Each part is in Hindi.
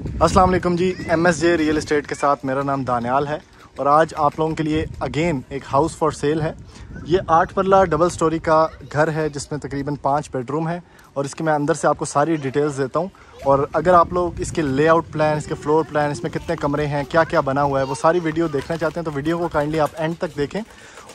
वालेकुम ji M S J real estate के साथ मेरा नाम दानियाल है और आज आप लोगों के लिए अगेन एक हाउस फॉर सेल है। ये आठ पल्ला डबल स्टोरी का घर है जिसमें तकरीबन पाँच बेडरूम है। और इसके मैं अंदर से आपको सारी डिटेल्स देता हूँ। और अगर आप लोग इसके लेआउट प्लान इसके फ्लोर प्लान इसमें कितने कमरे हैं क्या क्या बना हुआ है, वो सारी वीडियो देखना चाहते हैं तो वीडियो को काइंडली आप एंड तक देखें।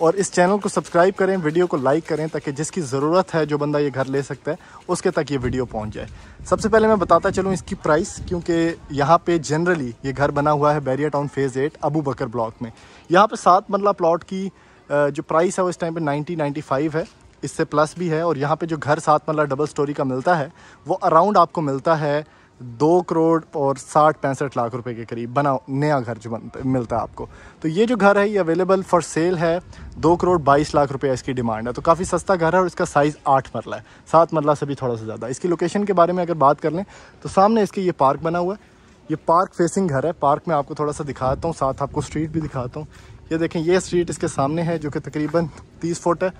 और इस चैनल को सब्सक्राइब करें वीडियो को लाइक करें, ताकि जिसकी ज़रूरत है, जो बंदा ये घर ले सकता है, उसके तक ये वीडियो पहुँच जाए। सबसे पहले मैं बताता चलूँ इसकी प्राइस क्योंकि यहाँ पे जनरली ये घर बना हुआ है Bahria town phase eight Abu block में। यहाँ पर सात मरला प्लाट की जो प्राइस है, वो इस टाइम पर नाइनटी नाइन्टी फाइव है। इससे प्लस भी है और यहाँ पे जो घर सात मरला डबल स्टोरी का मिलता है, वो अराउंड आपको मिलता है दो करोड़ और साठ पैंसठ लाख रुपए के करीब बना, नया घर जो मिलता है आपको। तो ये जो घर है, ये अवेलेबल फॉर सेल है, दो करोड़ बाईस लाख रुपए इसकी डिमांड है। तो काफ़ी सस्ता घर है और इसका साइज़ आठ मरला है। सात मरला से भी थोड़ा सा ज़्यादा। इसकी लोकेशन के बारे में अगर बात कर लें तो सामने इसके ये पार्क बना हुआ है। ये पार्क फेसिंग घर है। पार्क में आपको थोड़ा सा दिखाता हूँ, साथ आपको स्ट्रीट भी दिखाता हूँ। ये देखें, ये स्ट्रीट इसके सामने है, जो कि तकरीबन तीस फुट है।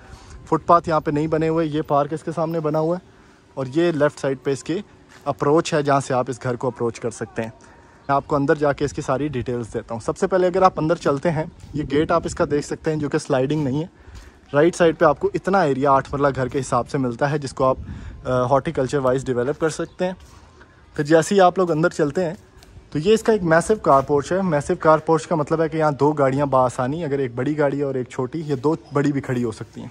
फुटपाथ यहाँ पे नहीं बने हुए, ये पार्क इसके सामने बना हुआ है और ये लेफ़्ट साइड पे इसके अप्रोच है जहाँ से आप इस घर को अप्रोच कर सकते हैं। मैं आपको अंदर जाके इसकी सारी डिटेल्स देता हूँ। सबसे पहले अगर आप अंदर चलते हैं, ये गेट आप इसका देख सकते हैं जो कि स्लाइडिंग नहीं है। राइट साइड पे आपको इतना एरिया आठ मरला घर के हिसाब से मिलता है जिसको आप हॉर्टिकल्चर वाइज डिवेलप कर सकते हैं। फिर जैसे ही आप लोग अंदर चलते हैं तो ये इसका एक मैसिव कार पोर्च है। मैसिव कार पोर्च का मतलब है कि यहाँ दो गाड़ियाँ बासानी अगर एक बड़ी गाड़ी और एक छोटी, ये दो बड़ी भी खड़ी हो सकती हैं।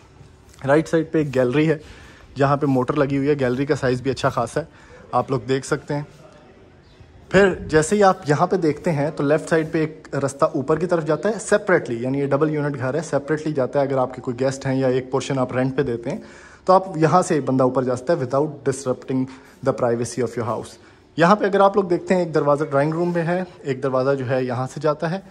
राइट साइड पे एक गैलरी है, जहाँ पे मोटर लगी हुई है। गैलरी का साइज़ भी अच्छा खासा है। आप लोग देख सकते हैं। फिर जैसे ही आप यहाँ पे देखते हैं तो लेफ़्ट साइड पे एक रास्ता ऊपर की तरफ़ जाता है सेपरेटली यानी ये डबल यूनिट घर है सेपरेटली जाता है। अगर आपके कोई गेस्ट हैं या एक पोर्शन आप रेंट पे देते हैं तो आप यहाँ से बंदा ऊपर जाता है without disrupting the privacy of your house यहाँ पे अगर आप लोग देखते हैं, एक दरवाज़ा ड्राइंग रूम में है, एक दरवाज़ा जो है यहाँ से जाता है।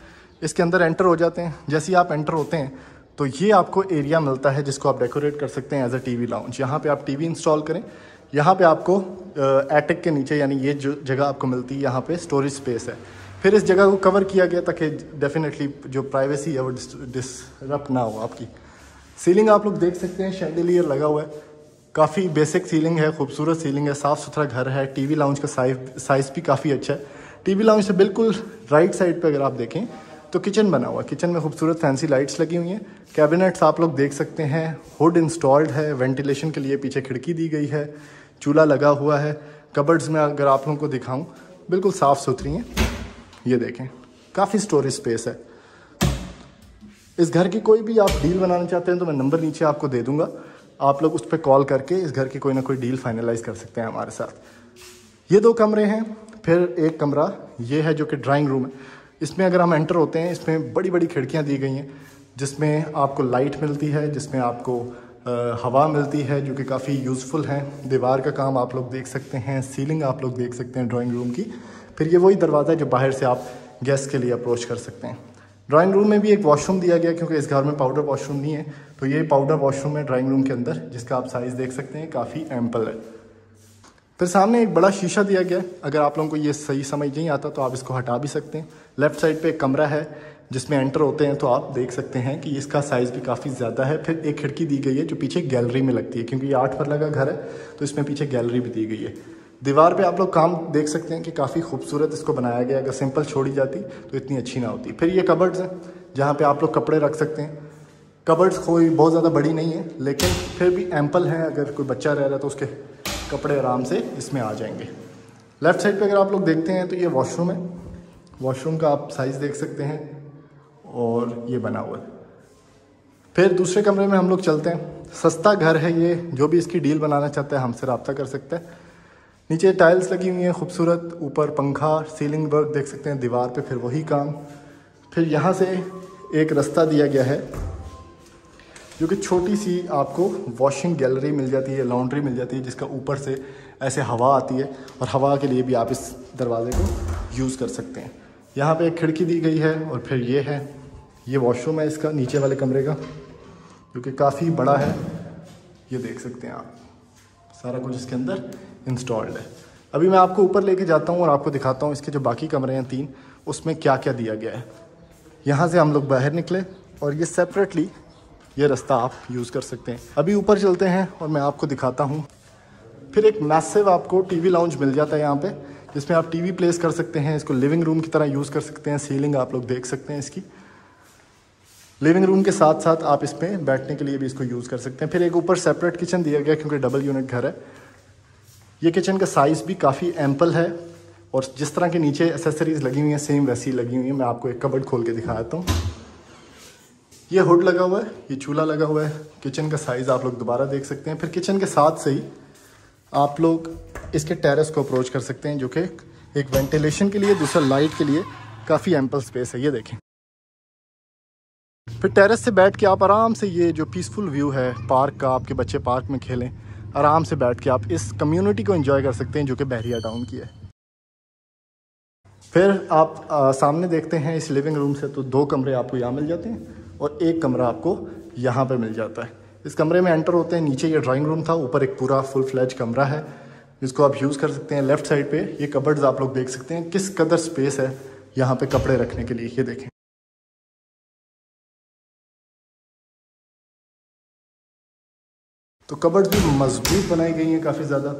इसके अंदर एंटर हो जाते हैं। जैसे ही आप एंटर होते हैं तो ये आपको एरिया मिलता है जिसको आप डेकोरेट कर सकते हैं as a T V lounge यहाँ पर आप टीवी इंस्टॉल करें. यहाँ पे आपको एटिक के नीचे, यानी ये जो जगह आपको मिलती है, यहाँ पे स्टोरेज स्पेस है. फिर इस जगह को कवर किया गया ताकि डेफिनेटली जो प्राइवेसी है वो डिसरप्ट ना हो आपकी. सीलिंग आप लोग देख सकते हैं शेंडलियर लगा हुआ है. काफ़ी बेसिक सीलिंग है, खूबसूरत सीलिंग है साफ़ सुथरा घर है. टीवी लाउंज का साइज़ साइज़ भी काफ़ी अच्छा है. टीवी लाउंज से बिल्कुल राइट साइड पे अगर आप देखें तो किचन बना हुआ किचन में खूबसूरत फैंसी लाइट्स लगी हुई हैं। कैबिनेट्स आप लोग देख सकते हैं। हुड इंस्टॉल्ड है। वेंटिलेशन के लिए पीछे खिड़की दी गई है। चूल्हा लगा हुआ है। कबर्ड्स में अगर आप लोगों को दिखाऊँ, बिल्कुल साफ़ सुथरी हैं। ये देखें। काफ़ी स्टोरेज स्पेस है। इस घर की कोई भी आप डील बनाना चाहते हैं तो मैं नंबर नीचे आपको दे दूँगा। आप लोग उस पर कॉल करके इस घर की कोई ना कोई डील फाइनलाइज कर सकते हैं हमारे साथ। ये दो कमरे हैं। फिर एक कमरा, ये है जो कि ड्राइंग रूम है। इसमें अगर हम एंटर होते हैं, इसमें बड़ी बड़ी खिड़कियाँ दी गई हैं, जिसमें आपको लाइट मिलती है, जिसमें आपको हवा मिलती है, जो कि काफ़ी यूज़फुल है। दीवार का काम आप लोग देख सकते हैं सीलिंग आप लोग देख सकते हैं ड्राइंग रूम की। फिर ये वही दरवाज़ा है जो बाहर से आप गेस्ट के लिए अप्रोच कर सकते हैं। ड्राइंग रूम में भी एक वॉशरूम दिया गया, क्योंकि इस घर में पाउडर वॉशरूम नहीं है। तो ये पाउडर वॉशरूम है ड्राइंग रूम के अंदर, जिसका आप साइज़ देख सकते हैं, काफ़ी एम्पल है। फिर सामने एक बड़ा शीशा दिया गया। है अगर आप लोगों को ये सही समझ नहीं आता तो आप इसको हटा भी सकते हैं। लेफ़्ट साइड पे एक कमरा है, जिसमें एंटर होते हैं तो आप देख सकते हैं कि इसका साइज़ भी काफ़ी ज़्यादा है। फिर एक खिड़की दी गई है जो पीछे गैलरी में लगती है, क्योंकि ये आठ पर लगा घर है तो इसमें पीछे गैलरी भी दी गई है। दीवार पे आप लोग काम देख सकते हैं कि काफ़ी खूबसूरत इसको बनाया गया अगर सिंपल छोड़ी जाती तो इतनी अच्छी ना होती। फिर ये कबर्ड्स हैं, जहाँ पे आप लोग कपड़े रख सकते हैं। कबर्ड्स कोई बहुत ज़्यादा बड़ी नहीं है, लेकिन फिर भी एम्पल है। अगर कोई बच्चा रह रहा है तो उसके कपड़े आराम से इसमें आ जाएँगे। लेफ़्ट साइड पे अगर आप लोग देखते हैं तो ये वॉशरूम है। वॉशरूम का आप साइज़ देख सकते हैं और ये बना हुआ है। फिर दूसरे कमरे में हम लोग चलते हैं। सस्ता घर है ये। जो भी इसकी डील बनाना चाहता है हमसे रबता कर सकता है। नीचे टाइल्स लगी हुई हैं, खूबसूरत। ऊपर पंखा सीलिंग वर्क देख सकते हैं। दीवार पे फिर वही काम। फिर यहाँ से एक रास्ता दिया गया है। जो कि छोटी सी आपको वॉशिंग गैलरी मिल जाती है लॉन्ड्री मिल जाती है, जिसका ऊपर से ऐसे हवा आती है और हवा के लिए भी आप इस दरवाज़े को यूज़ कर सकते हैं। यहाँ पे एक खिड़की दी गई है और फिर ये है। ये वॉशरूम है इसका, नीचे वाले कमरे का, जो कि काफ़ी बड़ा है। ये देख सकते हैं आप। सारा कुछ इसके अंदर इंस्टॉल्ड है। अभी मैं आपको ऊपर लेके जाता हूँ और आपको दिखाता हूँ इसके जो बाकी कमरे हैं तीन, उसमें क्या क्या दिया गया है। यहाँ से हम लोग बाहर निकले और ये सेपरेटली ये रास्ता आप यूज़ कर सकते हैं। अभी ऊपर चलते हैं और मैं आपको दिखाता हूँ। फिर एक मैसिव आपको टीवी लाउंज मिल जाता है यहाँ पे, जिसमें आप टीवी प्लेस कर सकते हैं, इसको लिविंग रूम की तरह यूज़ कर सकते हैं सीलिंग आप लोग देख सकते हैं इसकी। लिविंग रूम के साथ साथ आप इसमें बैठने के लिए भी इसको यूज़ कर सकते हैं। फिर एक ऊपर सेपरेट किचन दिया गया क्योंकि डबल यूनिट घर है। ये किचन का साइज़ भी काफ़ी एम्पल है और जिस तरह के नीचे एसेसरीज लगी हुई हैं सेम वैसी लगी हुई हैं। मैं आपको एक कबर्ड खोल के दिखा देता हूँ। ये हुड लगा हुआ है ये चूल्हा लगा हुआ है। किचन का साइज़ आप लोग दोबारा देख सकते हैं। फिर किचन के साथ से ही आप लोग इसके टेरेस को अप्रोच कर सकते हैं जो कि एक वेंटिलेशन के लिए दूसरा लाइट के लिए काफ़ी एम्पल स्पेस है। ये देखें। फिर टेरेस से बैठ के आप आराम से ये जो पीसफुल व्यू है पार्क का आपके बच्चे पार्क में खेलें आराम से बैठ के आप इस कम्युनिटी को एंजॉय कर सकते हैं जो कि बहरिया टाउन की है। फिर आप आ, सामने देखते हैं इस लिविंग रूम से तो दो कमरे आपको यहाँ मिल जाते हैं। और एक कमरा आपको यहाँ पर मिल जाता है। इस कमरे में एंटर होते हैं, नीचे ये ड्राइंग रूम था, ऊपर एक पूरा फुल फ्लैज कमरा है, जिसको आप यूज़ कर सकते हैं लेफ़्ट साइड पे। ये कबर्ड्स आप लोग देख सकते हैं, किस कदर स्पेस है यहाँ पे कपड़े रखने के लिए, ये देखें। तो कबर्ड भी मज़बूत बनाई गई हैं काफ़ी ज़्यादा।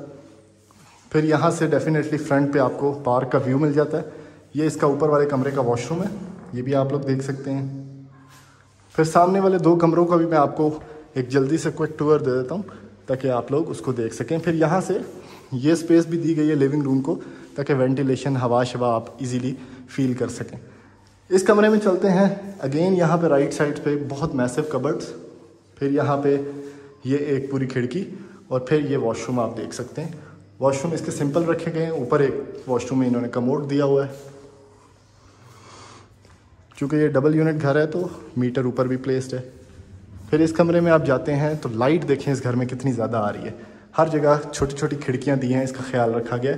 फिर यहाँ से डेफिनेटली फ्रंट पे आपको पार्क का व्यू मिल जाता है। ये इसका ऊपर वाले कमरे का वॉशरूम है, ये भी आप लोग देख सकते हैं। फिर सामने वाले दो कमरों का भी मैं आपको एक जल्दी से क्विक टूर दे देता हूँ, ताकि आप लोग उसको देख सकें। फिर यहाँ से ये स्पेस भी दी गई है लिविंग रूम को, ताकि वेंटिलेशन हवा शवा आप इजीली फील कर सकें। इस कमरे में चलते हैं। अगेन यहाँ पे राइट साइड पे बहुत मैसिव कबर्ड्स फिर यहाँ पे ये एक पूरी खिड़की, और फिर ये वॉशरूम आप देख सकते हैं। वॉशरूम इसके सिंपल रखे गए हैं। ऊपर एक वॉशरूम में इन्होंने कमोड दिया हुआ है। चूँकि ये डबल यूनिट घर है तो मीटर ऊपर भी प्लेस्ड है। फिर इस कमरे में आप जाते हैं तो लाइट देखें इस घर में कितनी ज़्यादा आ रही है। हर जगह छोटी छोटी खिड़कियाँ दी हैं, इसका ख्याल रखा गया।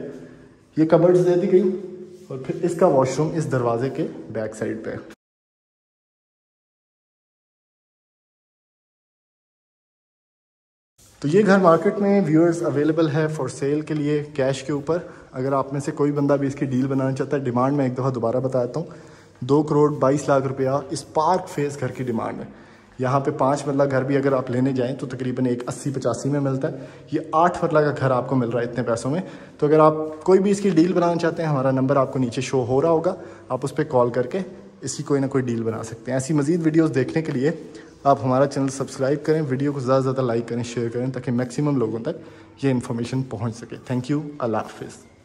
ये कबर्ड्स दे दी गई, और फिर इसका वॉशरूम इस दरवाजे के बैक साइड पे है। तो ये घर मार्केट में व्यूअर्स अवेलेबल है फॉर सेल के लिए कैश के ऊपर। अगर आप में से कोई बंदा भी इसकी डील बनाना चाहता है डिमांड में एक दफ़ा दोबारा बताता हूँ। दो करोड़ बाईस लाख रुपया इस पार्क फेस घर की डिमांड है। यहाँ पे पाँच मरला घर भी अगर आप लेने जाएँ तो तकरीबन एक अस्सी पचासी में मिलता है। ये आठ मरला का घर आपको मिल रहा है इतने पैसों में। तो अगर आप कोई भी इसकी डील बनाना चाहते हैं, हमारा नंबर आपको नीचे शो हो रहा होगा। आप उस पर कॉल करके इसकी कोई ना कोई डील बना सकते हैं। ऐसी मजीद वीडियोज़ देखने के लिए आप हमारा चैनल सब्सक्राइब करें, वीडियो को ज़्यादा से ज़्यादा लाइक करें, शेयर करें, ताकि मैक्सिमम लोगों तक ये इन्फॉर्मेशन पहुँच सके। Thank you. अल्लाह हाफिज़।